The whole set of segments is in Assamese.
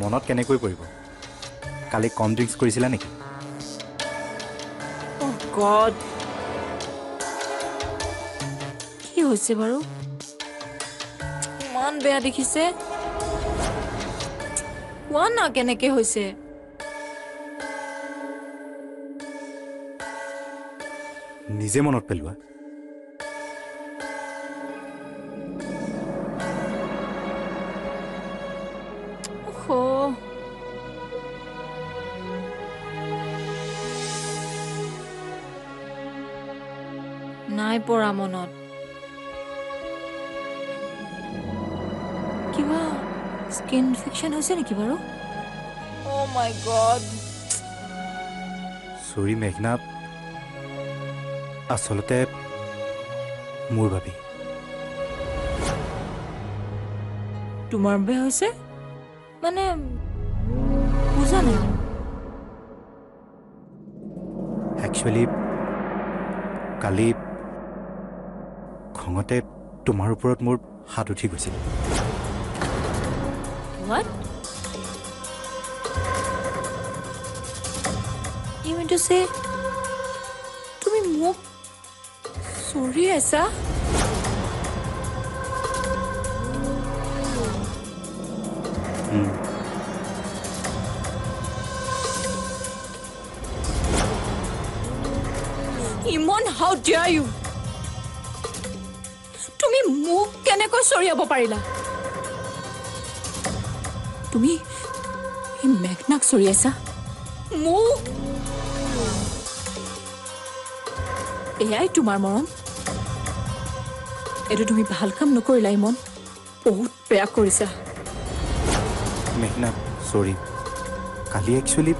মনত কেনেকৈ পৰিব? কালি কম ড্ৰিংকছ কৰিছিলা নেকি? কি হৈছে বাৰু? ইমান বেয়া দেখিছে। কোৱা না কেনেকে হৈছে? নিজে মনত পেলোৱা। নাই পৰা মনত কিবা স্কিন ইনফেকশ্যন হৈছে নেকি বাৰু অ' মাই গড চৰি মেঘনা আচলতে মোৰ বাবে তোমাৰ বেয়া হৈছে মানে বুজা নাই। একচুৱেলি কালি খঙতে তোমাৰ ওপৰত মোৰ হাত উঠি গৈছিল। What? You mean to say তুমি মোক চৰি আছা? ইমন হাউ ডিয়াৰ ইউ তুমি মোক কেনেকৈ চৰিয়াব পাৰিলা? তুমি এই মেঘনাক চৰিয়াইছা? মোক? এয়াই তোমাৰ মৰম। এইটো তুমি ভাল কাম নকৰিলা ইমন। বহুত বেয়া কৰিছা। মেঘনা চৰি কালি একচুৱেলি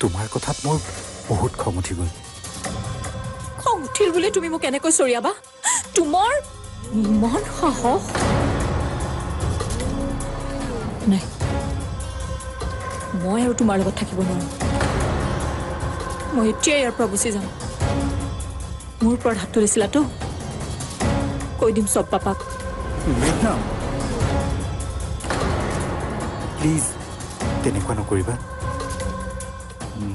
তোমাৰ কথাত মোৰ বহুত খং উঠি গ'ল। উঠিল বুলি তুমি মোক এনেকৈ চৰিয়াবা? তোমাৰ ইমান সাহস। নাই মই আৰু তোমাৰ লগত থাকিব নোৱাৰো। মই এতিয়াই ইয়াৰ পৰা গুচি যাম। মোৰ ওপৰত হাত তুলিছিলাতো কৈ দিম চব পাপাক। প্লিজ তেনেকুৱা নকৰিবা।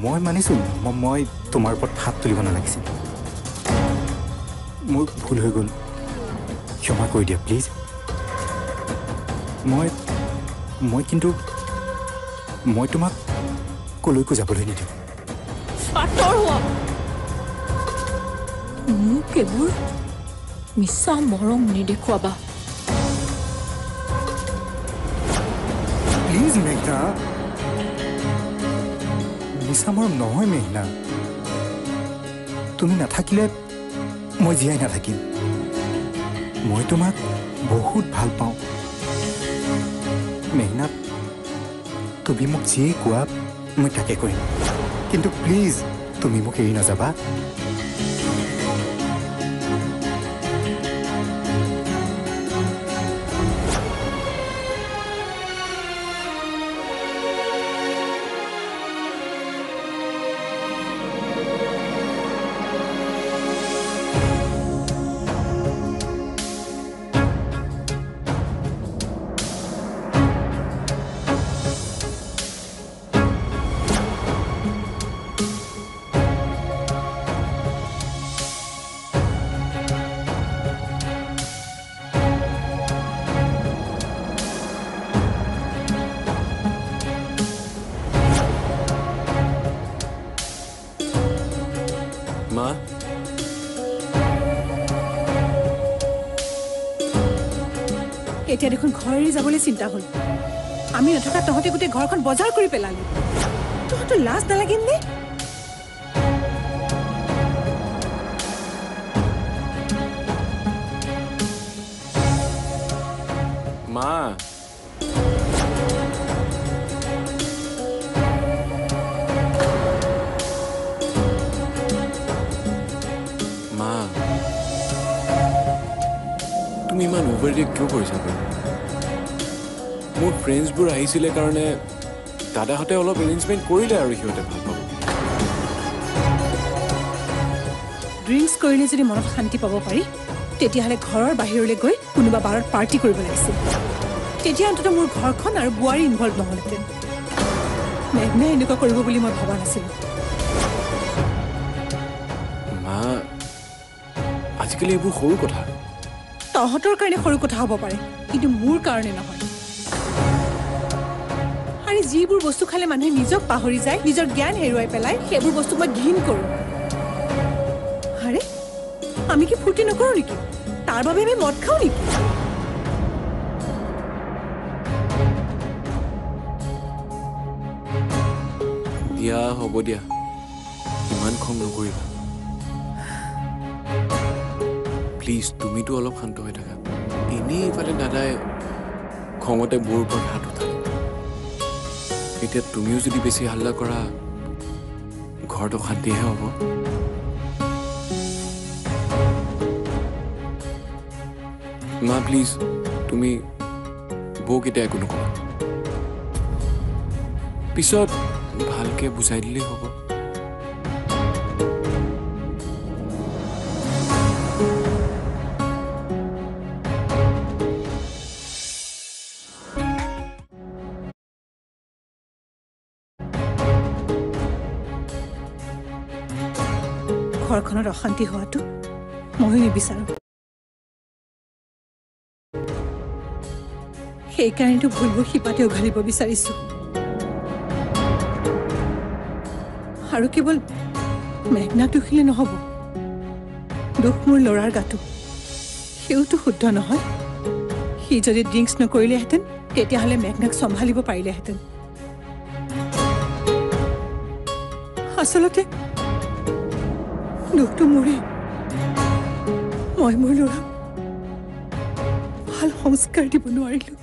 মই মানিছোঁ মই তোমাৰ ওপৰত হাত তুলিব নালাগিছিল। মোৰ ভুল হৈ গ'ল। ক্ষমা কৰি দিয়া প্লিজ। মই মই কিন্তু মই তোমাক কলৈকো যাবলৈ নিদিওঁ। মোক এইবোৰ মিছা মৰম নেদেখুৱাবা। প্লিজ মেঘনা মিছা মৰম নহয় মেঘনা। তুমি নাথাকিলে মই জীয়াই নাথাকিম। মই তোমাক বহুত ভাল পাওঁ। মেঘনা তুমি মোক যিয়েই কোৱা মই তাকে কৰিম। কিন্তু প্লিজ তুমি মোক এৰি নাযাবা। এতিয়া দেখোন ঘৰ এৰি যাবলৈ চিন্তা হ'ল। আমি নথকা তহঁতে গোটেই ঘৰখন বজাৰ কৰি পেলালি। তহঁতৰ লাজ নালাগিল নে? তুমি ইমান অভাৰ ৰিয়েক্ট কিয় কৰিছা বাৰু মোৰ ফ্ৰেণ্ডছবোৰ আহিছিলে কাৰণে দাদাহঁতে অলপ এৰেঞ্জমেণ্ট কৰিলে আৰু সিহঁতে ভাল পাব। ড্ৰিংকছ কৰিলে যদি মনত শান্তি পাব পাৰি তেতিয়াহ'লে ঘৰৰ বাহিৰলৈ গৈ কোনোবা বাৰত পাৰ্টি কৰিব লাগিছিল। তেতিয়া অন্ততঃ মোৰ ঘৰখন আৰু বোৱাৰী ইনভল্ভ নহ'লহেঁতেন। মেঘনাই এনেকুৱা কৰিব বুলি মই ভবা নাছিলোঁ। মা আজিকালি এইবোৰ সৰু কথা। তহঁতৰ কাৰণে সৰু কথা হ'ব পাৰে কিন্তু মোৰ কাৰণে নহয়। আৰে যিবোৰ বস্তু খালে মানুহে নিজক পাহৰি যায় নিজৰ জ্ঞান হেৰুৱাই পেলাই সেইবোৰ বস্তু মই ঘীণ কৰোঁ। আৰে আমি কি ফূৰ্তি নকৰোঁ নেকি? তাৰ বাবে আমি মদ খাওঁ নেকি? দিয়া হ'ব দিয়া। ইমান খং নকৰিবা। প্লিজ তুমিতো অলপ শান্ত হৈ থাকা। এনেই ইফালে দাদাই খঙতে মোৰ ওপৰত হাত উঠালে। এতিয়া তুমিও যদি বেছি হাল্লা কৰা ঘৰত অশান্তিহে হ'ব। মা প্লিজ তুমি বৌক এতিয়া একো নকবা। পিছত ভালকে বুজাই দিলেই হ'ব। ঘৰখনত অশান্তি হোৱাটো ময়ো নিবিচাৰোঁ। সেইকাৰণেতো ভুলবোৰ শিপাতে উঘালিব বিচাৰিছোঁ। আৰু কেৱল মেঘনাক দুখিলে নহ'ব। দুখ মোৰ ল'ৰাৰ গাটো। সিওতো শুদ্ধ নহয়। সি যদি ড্ৰিংকছ নকৰিলেহেঁতেন তেতিয়াহ'লে মেঘনাক চম্ভালিব পাৰিলেহেঁতেন। আচলতে দুখটো মোৰে মই মোৰ ল'ৰাক ভাল সংস্কাৰ দিব নোৱাৰিলোঁ।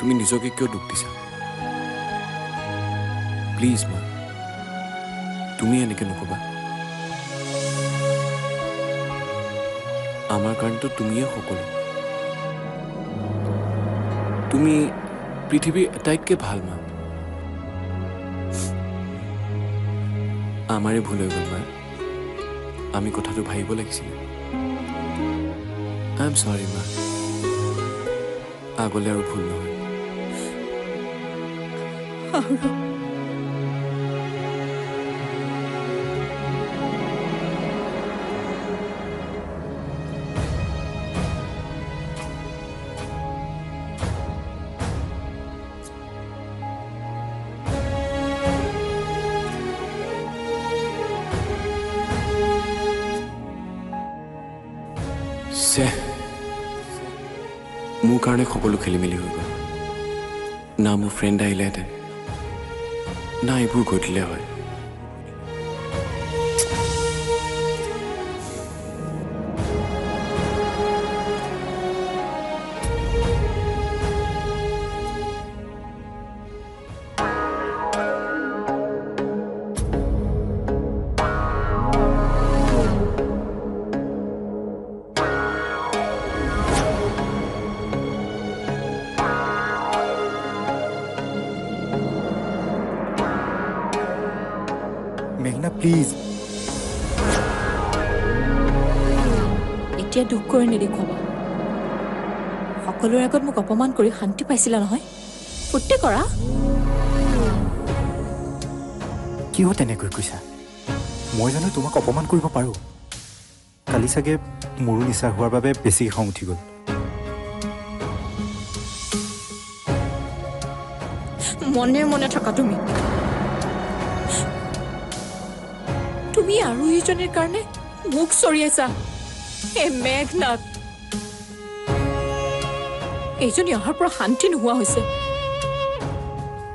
তুমি নিজকে কিয় দুখ দিছা? প্লিজ মা তুমি এনেকে নকবা আমাৰ কাৰণেতো তুমিয়ে সকলো। তুমি পৃথিৱীৰ আটাইতকৈ ভাল মা। আমাৰে ভুল হৈ গ'ল মা। আমি কথাটো ভাবিব লাগিছিলে। আই এম চৰি মা। আগলৈ আৰু ভুল নহয়। না মোৰ ফ্ৰেণ্ড আহিলেহেঁতেন মেঘনা প্লিজ এতিয়া দুখ কৰি নেদেখুৱাবা সকলোৰে আগত মোক অপমান কৰি শান্তি পাইছিলা নহয় ফূৰ্তি কৰা কিয় তেনেকৈ কৈছা মই জানো তোমাক অপমান কৰিব পাৰোঁ কালি চাগে মোৰো নিচা হোৱাৰ বাবে বেছিকৈ খং উঠি গ'ল মনে মনে থকা তুমি তুমি আৰু ইজনীৰ কাৰণে মোক চৰিয়াইছা। এই মেঘনাথ। এইজনী অহাৰ পৰা শান্তি নোহোৱা হৈছে।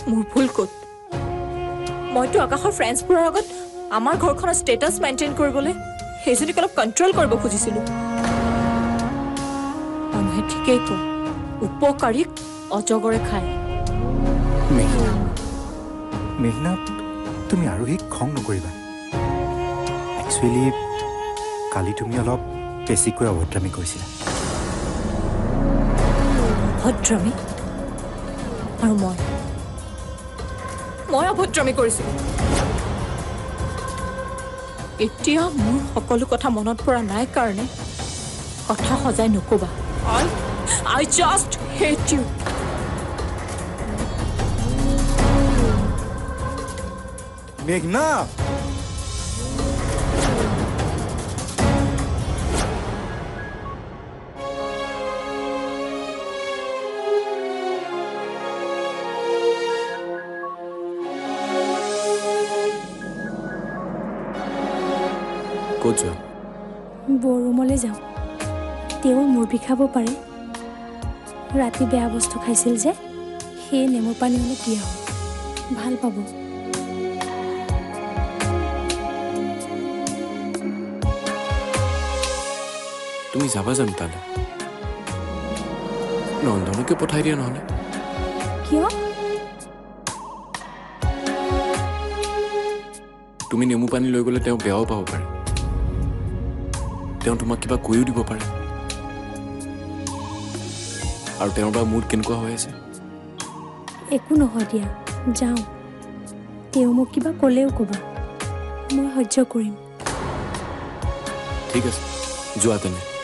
মোৰ ভুল ক'ত? মইতো আকাশৰ ফ্ৰেণ্ডছবোৰৰ আগত আমাৰ ঘৰখনৰ ষ্টেটাছ মেইনটেইন কৰিবলৈ সেইজনীক অলপ কণ্ট্ৰল কৰিব খুজিছিলোঁ। মানুহে ঠিকেই কয় উপকাৰীক অজগৰে খায়। মেঘনা মেঘনা তুমি আৰু সেই খং নকৰিবা। একচুৱেলি কালি তুমি অলপ বেছিকৈ অভদ্ৰামী কৰিছিলা। অভদ্ৰামী? আৰু মই? মই অভদ্ৰামী কৰিছোঁ এতিয়া মোৰ সকলো কথা মনত পৰা নাই কাৰণে কথা সজাই নকবা। আই? আই জাষ্ট হেট ইউ মেঘনা! ক'ত যোৱা? বৰুমলৈ যাওঁ। তেওঁ মূৰ বিষাব পাৰে। ৰাতি বেয়া বস্তু খাইছিল যে সেয়ে নেমু পানী অলপ দিয়া হ'ল ভাল পাব। তুমি যাবা জানো তালৈ? নন্দনকে পঠাই দিয়া নহ'লে। কিয়? তুমি নেমু পানী লৈ গ'লে তেওঁ বেয়াও পাব পাৰে। তেওঁ তোমাক কিবা কৈও দিব পাৰে। আৰু তেওঁৰ বা মুড কেনেকুৱা হৈ আছে? একো নহয় দিয়া যাওঁ। তেওঁ মোক কিবা ক'লেও ক'বা। মই সহ্য কৰিম। ঠিক আছে যোৱা তেনে।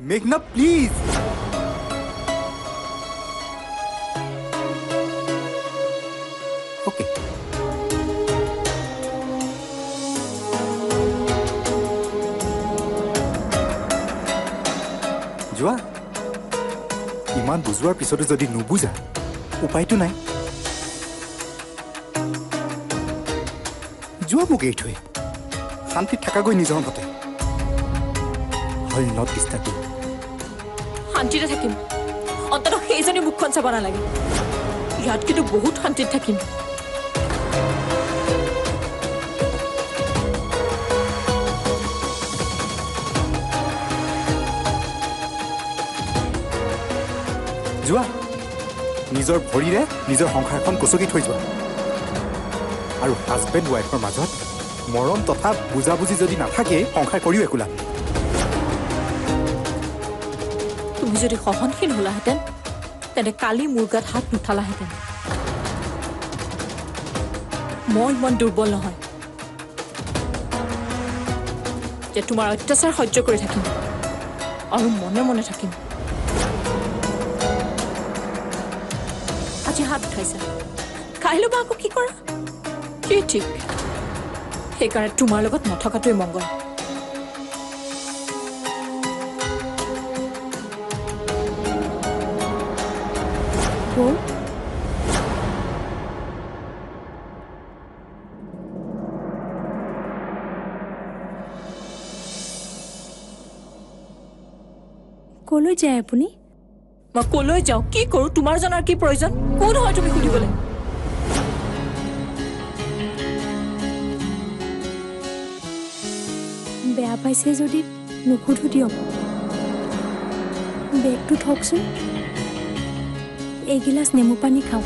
মেঘনা অ'কে যোৱা ইমান বুজোৱাৰ পিছতো যদি নুবুজা উপায়তো নাই যোৱা মোক এৰি থৈ শান্তিত থাকাগৈ নিজৰ মতে হয় নট ইউ শান্তিতে থাকিম। অন্ততঃ সেইজনী মুখখন চাব নালাগে। ইয়াত কিন্তু বহুত শান্তিত থাকিম। যোৱা। নিজৰ ভৰিৰে নিজৰ সংসাৰখন কচকি থৈ যোৱা। আৰু হাজবেণ্ড ৱাইফৰ মাজত মৰম তথা বুজাবুজি যদি নাথাকে সংসাৰ কৰিও একো লাভ যদি সহনশীল হলাহেঁতেন তেন্তে কালি মোৰ গাত হাত নুঠালাহেঁতেন। মই ইমান দুৰ্বল নহয় যে তোমাৰ অত্যাচাৰ সহ্য কৰি থাকিম আৰু মনে মনে থাকিম। আজি হাত উঠাইছা। কাইলৈ বা আকৌ কি কৰা? কি ঠিক? সেইকাৰণে তোমাৰ লগত নথকাটোৱে মংগল। বৌ ক'লৈ যায় আপুনি? মই কলৈ যাওঁ? কি কৰোঁ? তোমাৰ জনাৰ কি প্ৰয়োজন? কোন হয় তুমি সুধিবলৈ? বেয়া পাইছে যদি নুসুধো দিয়ক। বেগটো থওকচোন। এগিলাচ নেমু পানী খাওঁ।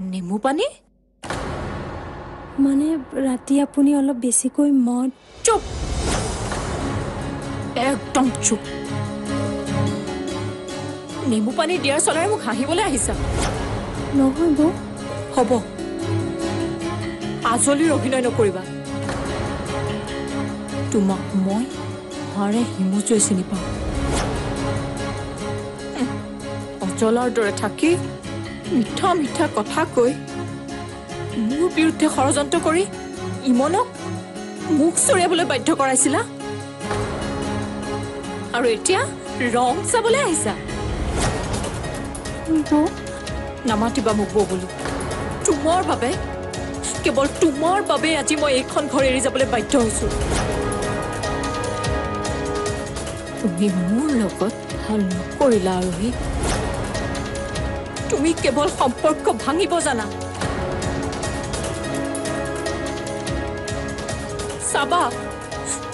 নেমু পানী? মানে ৰাতি আপুনি অলপ বেছিকৈ মদ চুপ! একদম চুপ! নেমু পানী দিয়াৰ চলাৰে মোক হাঁহিবলৈ আহিছা। নহয় বৌ। হ'ব। আজলিৰ অভিনয় নকৰিবা। তোমাক মই হাড়ে হিমুজুৱে চিনি পাওঁ। অজলাৰ দৰে থাকি মিঠা মিঠা কথা কৈ মোৰ বিৰুদ্ধে ষড়যন্ত্ৰ কৰি ইমনক মুখ চৰিয়াবলৈ বাধ্য কৰাইছিলা? আৰু এতিয়া ৰং চাবলৈ আহিছা? নামাতিবা মোক বৌ বুলি। তোমাৰ বাবে কেৱল তোমাৰ বাবে আজি মই এইখন ঘৰ এৰি যাবলৈ বাধ্য হৈছো। তুমি মোৰ লগত ভাল নকৰিলা আৰোহী। তুমি কেৱল সম্পৰ্ক ভাঙিব জানা। চাবা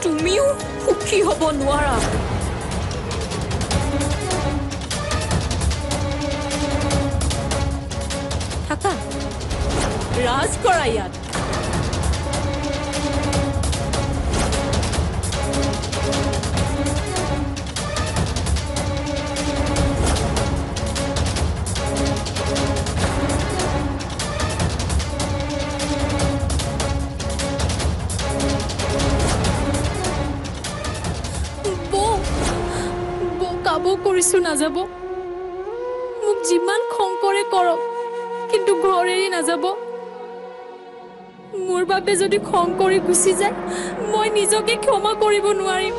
তুমিও সুখী হ'ব নোৱাৰা। থাকা। ৰাজ কৰা ইয়াত। কৰিছো নাযাব। মোক যিমান খং কৰে কৰক কিন্তু ঘৰ এৰি নাযাব। মোৰ বাবে যদি খং কৰি গুচি যায় মই নিজকে ক্ষমা কৰিব নোৱাৰিম।